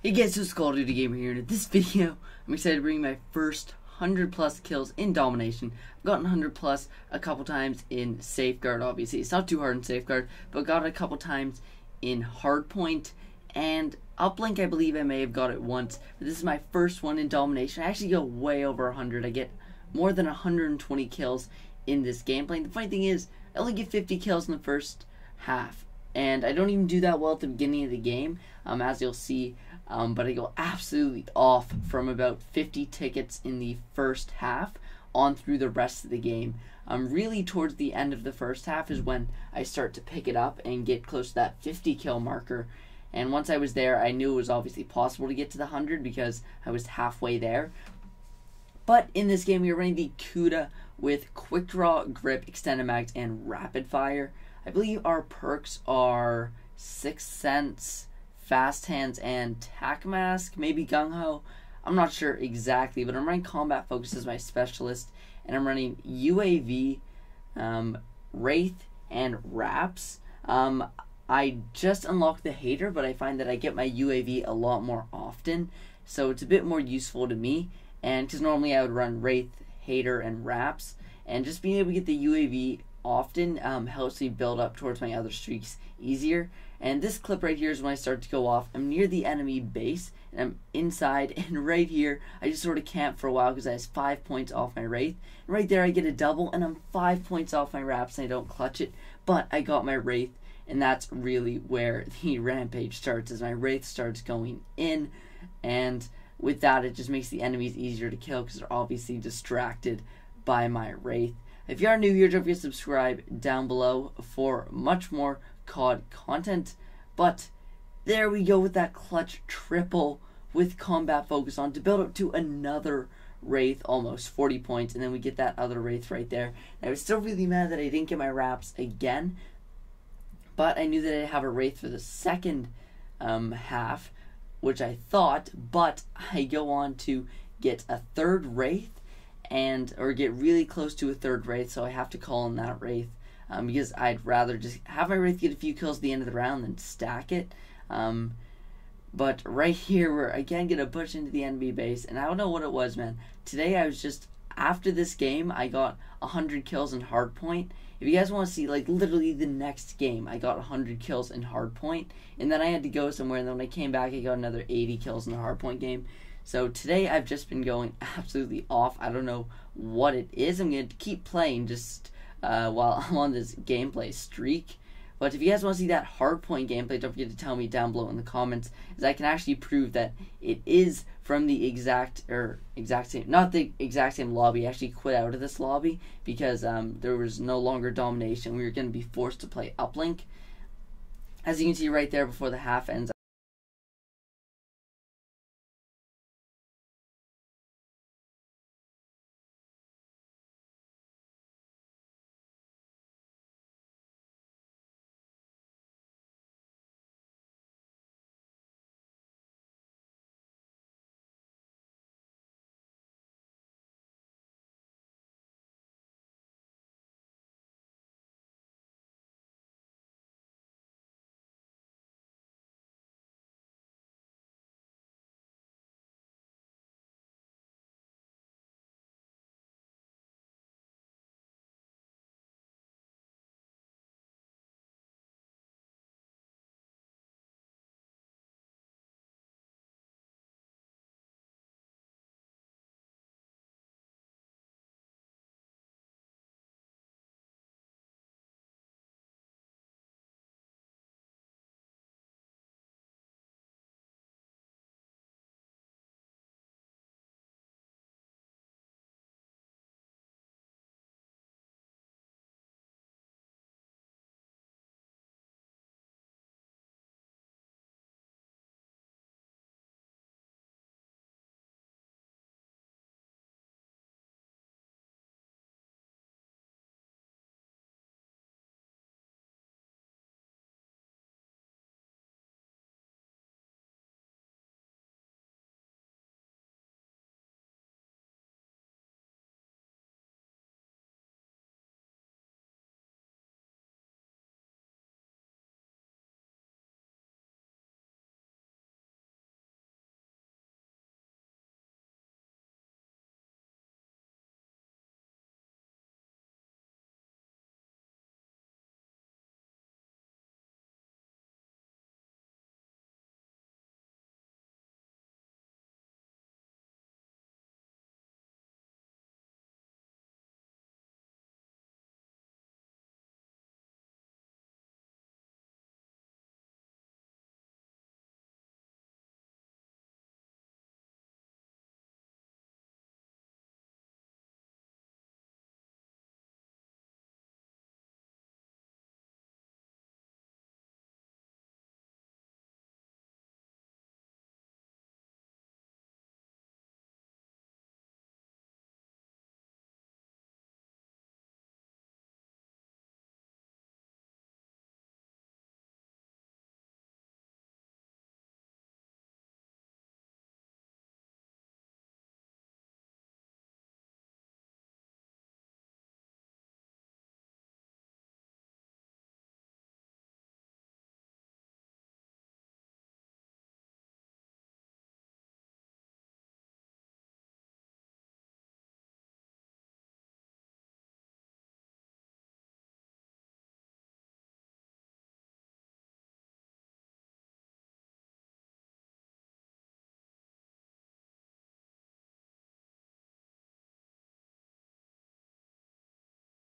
Hey guys, it's Call of Duty Gamer here, and in this video, I'm excited to bring my first 100 plus kills in Domination. I've gotten 100 plus a couple times in Safeguard, obviously. It's not too hard in Safeguard, but got it a couple times in Hardpoint, and Uplink, I believe I may have got it once, but this is my first one in Domination. I actually go way over 100. I get more than 120 kills in this gameplay. The funny thing is, I only get 50 kills in the first half and I don't even do that well at the beginning of the game, um, as you'll see. Um, but I go absolutely off from about 50 tickets in the first half on through the rest of the game. Um, really, towards the end of the first half is when I start to pick it up and get close to that 50 kill marker. And once I was there, I knew it was obviously possible to get to the 100 because I was halfway there. But in this game, we are running the Kuda with Quick Draw, Grip, Extended Mags, and Rapid Fire. I believe our perks are Sixth Sense, Fast Hands, and Tac Mask, maybe Gung Ho. I'm not sure exactly, but I'm running Combat Focus as my specialist, and I'm running UAV, um, Wraith, and Wraps. Um, I just unlocked the H.A.T.R., but I find that I get my UAV a lot more often, so it's a bit more useful to me. And because normally I would run Wraith, H.A.T.R., and R.A.P.S., and just being able to get the UAV often um, helps me build up towards my other streaks easier. And this clip right here is when I start to go off. I'm near the enemy base, and I'm inside, and right here, I just sort of camp for a while because I have five points off my Wraith. And right there, I get a double, and I'm five points off my R.A.P.S., and I don't clutch it, but I got my Wraith, and that's really where the rampage starts, as my Wraith starts going in, and with that, it just makes the enemies easier to kill because they're obviously distracted by my Wraith. If you are new here, don't forget to subscribe down below for much more COD content. But there we go with that clutch triple with combat focus on to build up to another Wraith, almost 40 points, and then we get that other Wraith right there. And I was still really mad that I didn't get my R.A.P.S. again, but I knew that I'd have a Wraith for the second um, half, which I thought, but I go on to get a third Wraith and or get really close to a third wraith, so I have to call in that wraith um, because I'd rather just have my wraith get a few kills at the end of the round than stack it. Um, but right here, we're again gonna push into the enemy base, and I don't know what it was, man. Today I was just after this game, I got hundred kills in hardpoint. If you guys want to see, like literally the next game, I got hundred kills in hardpoint, and then I had to go somewhere, and then when I came back, I got another eighty kills in the hardpoint game. So today I've just been going absolutely off. I don't know what it is. I'm going to keep playing just uh, while I'm on this gameplay streak. But if you guys want to see that hardpoint gameplay, don't forget to tell me down below in the comments, as I can actually prove that it is from the exact or exact same, not the exact same lobby. I actually quit out of this lobby because um, there was no longer domination. We were going to be forced to play uplink. As you can see right there before the half ends.